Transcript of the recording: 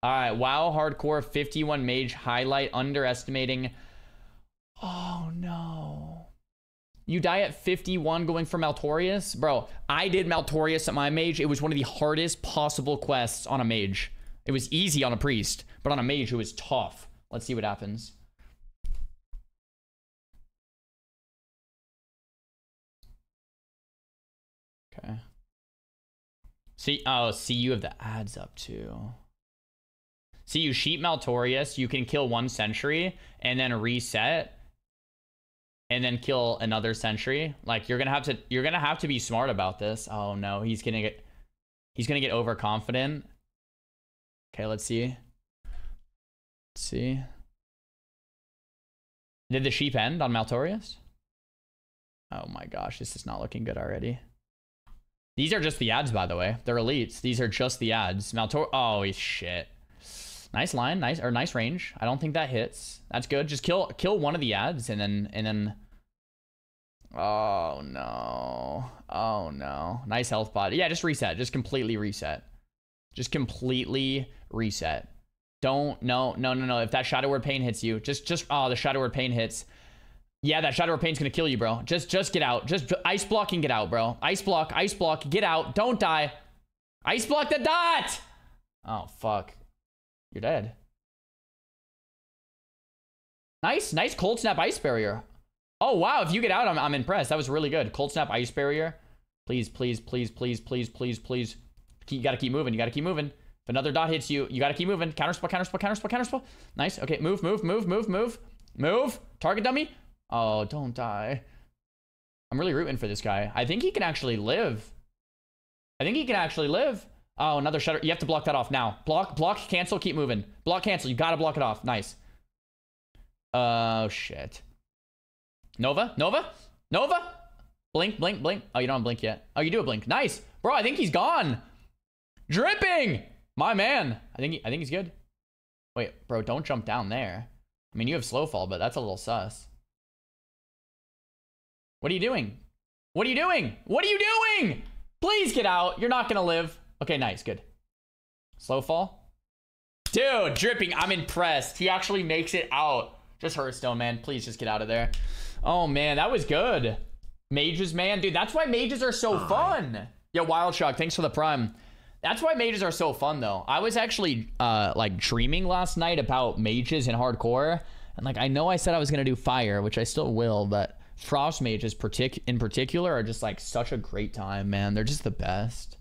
All right, WoW Hardcore 51 Mage highlight underestimating. Oh no. You die at 51 going for Maltorius? Bro, I did Maltorius at my mage. It was one of the hardest possible quests on a mage. It was easy on a priest, but on a mage it was tough. Let's see what happens. Okay. See, oh, see, you have the ads up too. See, you sheep Maltorius, you can kill one sentry and then reset and then kill another sentry. Like you're gonna have to you're gonna have to be smart about this. Oh no, he's gonna get he's gonna get overconfident. Okay, let's see. Let's see. Did the sheep end on Maltorius? Oh my gosh, this is not looking good already. These are just the ads, by the way. They're elites. These are just the ads. Maltor. Oh shit. Nice line, nice or nice range. I don't think that hits. That's good. Just kill kill one of the ads and then and then. Oh no. Oh no. Nice health bot. Yeah, just reset. Just completely reset. Just completely reset. Don't no no no no. If that shadow word pain hits you, just just oh the shadow word pain hits. Yeah, that Shadow Word Pain's gonna kill you, bro. Just just get out. Just ice block and get out, bro. Ice block, ice block, get out. Don't die. Ice block the dot! Oh, fuck. You're dead. Nice, nice cold snap ice barrier. Oh, wow. If you get out, I'm, I'm impressed. That was really good. Cold snap ice barrier. Please, please, please, please, please, please, please. You gotta keep moving. You gotta keep moving. If another dot hits you, you gotta keep moving. Counter spell, counter spell, counter spell, counter spell. Nice. Okay, move, move, move, move, move. Move. Target dummy. Oh, don't die. I'm really rooting for this guy. I think he can actually live. I think he can actually live. Oh, another shutter. You have to block that off now. Block, block, cancel, keep moving. Block, cancel. You gotta block it off. Nice. Oh, shit. Nova? Nova? Nova? Blink, blink, blink. Oh, you don't blink yet. Oh, you do a blink. Nice. Bro, I think he's gone. Dripping. My man. I think he, I think he's good. Wait, bro, don't jump down there. I mean, you have slow fall, but that's a little sus. What are you doing? What are you doing? What are you doing? Please get out. You're not going to live. Okay, nice. Good. Slow fall. Dude, dripping. I'm impressed. He actually makes it out. Just Hearthstone, man. Please just get out of there. Oh, man. That was good. Mages, man. Dude, that's why mages are so fun. Yeah, Wild Shock. Thanks for the prime. That's why mages are so fun, though. I was actually, uh, like, dreaming last night about mages in hardcore. And, like, I know I said I was going to do fire, which I still will, but... Frost mages partic- in particular are just like such a great time, man. They're just the best.